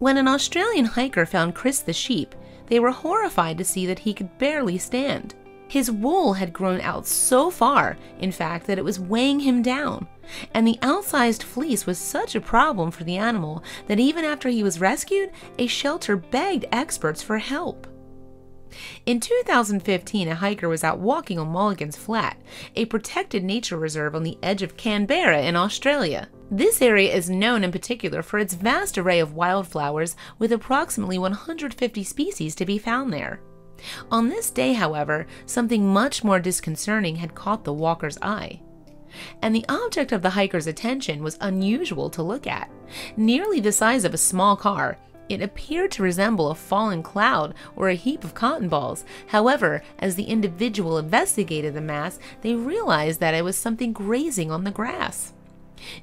When an Australian hiker found Chris the sheep, they were horrified to see that he could barely stand. His wool had grown out so far, in fact, that it was weighing him down. And the outsized fleece was such a problem for the animal that even after he was rescued, a shelter begged experts for help. In 2015, a hiker was out walking on Mulligan's Flat, a protected nature reserve on the edge of Canberra in Australia. This area is known in particular for its vast array of wildflowers, with approximately 150 species to be found there. On this day, however, something much more disconcerting had caught the walker's eye. And the object of the hiker's attention was unusual to look at. Nearly the size of a small car, it appeared to resemble a fallen cloud or a heap of cotton balls. However, as the individual investigated the mass, they realized that it was something grazing on the grass.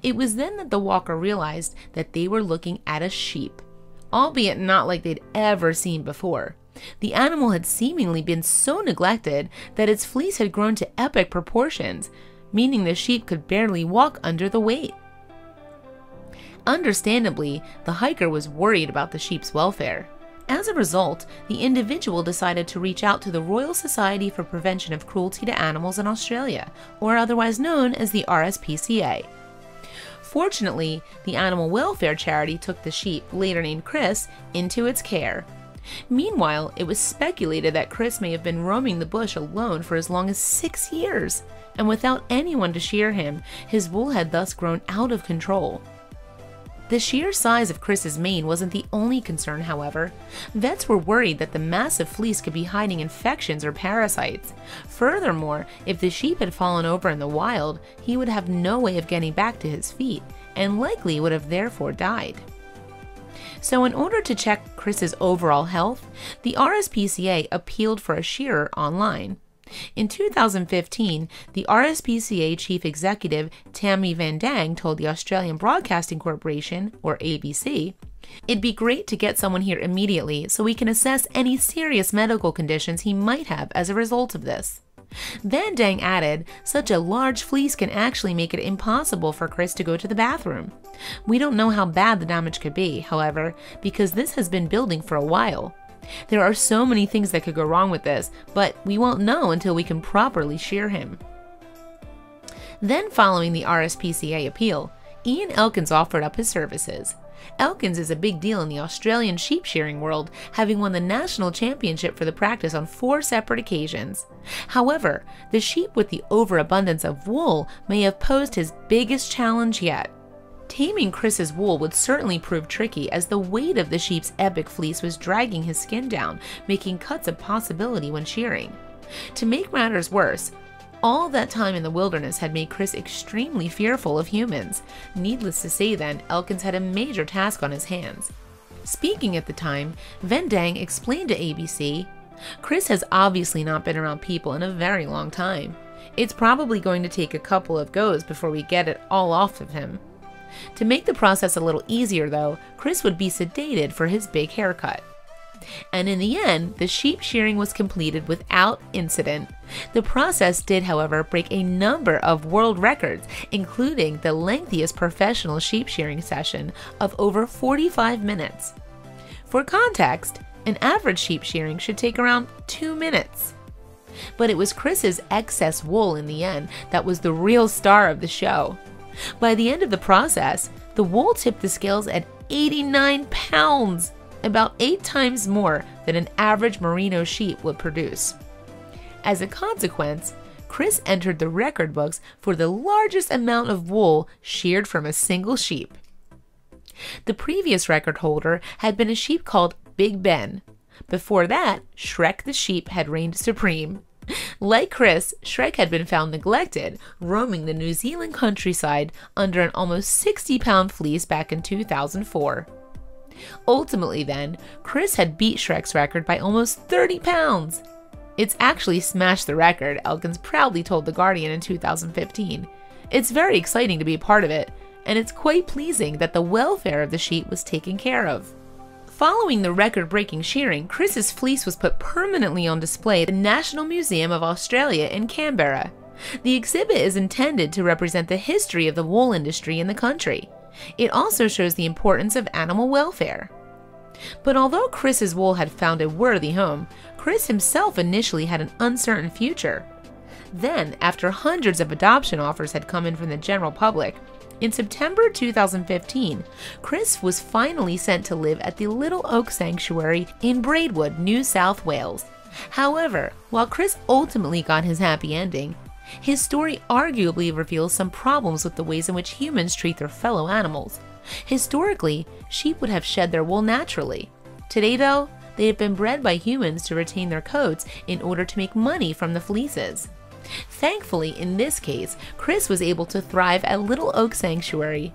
It was then that the walker realized that they were looking at a sheep, albeit not like they'd ever seen before. The animal had seemingly been so neglected that its fleece had grown to epic proportions, meaning the sheep could barely walk under the weight. Understandably, the hiker was worried about the sheep's welfare. As a result, the individual decided to reach out to the Royal Society for Prevention of Cruelty to Animals in Australia, or otherwise known as the RSPCA. Fortunately, the animal welfare charity took the sheep, later named Chris, into its care. Meanwhile, it was speculated that Chris may have been roaming the bush alone for as long as six years, and without anyone to shear him, his wool had thus grown out of control. The sheer size of Chris's mane wasn't the only concern, however. Vets were worried that the massive fleece could be hiding infections or parasites. Furthermore, if the sheep had fallen over in the wild, he would have no way of getting back to his feet, and likely would have therefore died. So, in order to check Chris's overall health, the RSPCA appealed for a shearer online. In 2015, the RSPCA chief executive Tammy Ven Dange told the Australian Broadcasting Corporation, or ABC, It'd be great to get someone here immediately so we can assess any serious medical conditions he might have as a result of this. Ven Dange added, such a large fleece can actually make it impossible for Chris to go to the bathroom. We don't know how bad the damage could be, however, because this has been building for a while. There are so many things that could go wrong with this, but we won't know until we can properly shear him. Then, following the RSPCA appeal, Ian Elkins offered up his services. Elkins is a big deal in the Australian sheep shearing world, having won the national championship for the practice on four separate occasions. However, the sheep with the overabundance of wool may have posed his biggest challenge yet. Taming Chris's wool would certainly prove tricky as the weight of the sheep's epic fleece was dragging his skin down, making cuts a possibility when shearing. To make matters worse, all that time in the wilderness had made Chris extremely fearful of humans. Needless to say, then, Elkins had a major task on his hands. Speaking at the time, Ven Dange explained to ABC Chris has obviously not been around people in a very long time. It's probably going to take a couple of goes before we get it all off of him. To make the process a little easier, though, Chris would be sedated for his big haircut. And in the end, the sheep shearing was completed without incident. The process did, however, break a number of world records, including the lengthiest professional sheep shearing session of over 45 minutes. For context, an average sheep shearing should take around 2 minutes. But it was Chris's excess wool in the end that was the real star of the show. By the end of the process, the wool tipped the scales at 89 pounds, about eight times more than an average merino sheep would produce. As a consequence, Chris entered the record books for the largest amount of wool sheared from a single sheep. The previous record holder had been a sheep called Big Ben. Before that, Shrek the sheep had reigned supreme. Like Chris, Shrek had been found neglected, roaming the New Zealand countryside under an almost 60 pound fleece back in 2004. Ultimately, then, Chris had beat Shrek's record by almost 30 pounds. It's actually smashed the record, Elkins proudly told The Guardian in 2015. It's very exciting to be a part of it, and it's quite pleasing that the welfare of the sheep was taken care of. Following the record breaking shearing, Chris's fleece was put permanently on display at the National Museum of Australia in Canberra. The exhibit is intended to represent the history of the wool industry in the country. It also shows the importance of animal welfare. But although Chris's wool had found a worthy home, Chris himself initially had an uncertain future. Then, after hundreds of adoption offers had come in from the general public, in September 2015, Chris was finally sent to live at the Little Oak Sanctuary in Braidwood, New South Wales. However, while Chris ultimately got his happy ending, his story arguably reveals some problems with the ways in which humans treat their fellow animals. Historically, sheep would have shed their wool naturally. Today, though, they have been bred by humans to retain their coats in order to make money from the fleeces. Thankfully, in this case, Chris was able to thrive at Little Oak Sanctuary.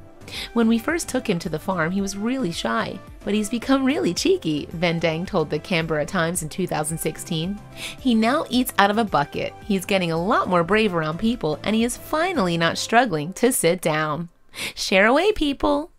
When we first took him to the farm, he was really shy, but he's become really cheeky, Ven Dange told the Canberra Times in 2016. He now eats out of a bucket, he's getting a lot more brave around people, and he is finally not struggling to sit down. Share away, people!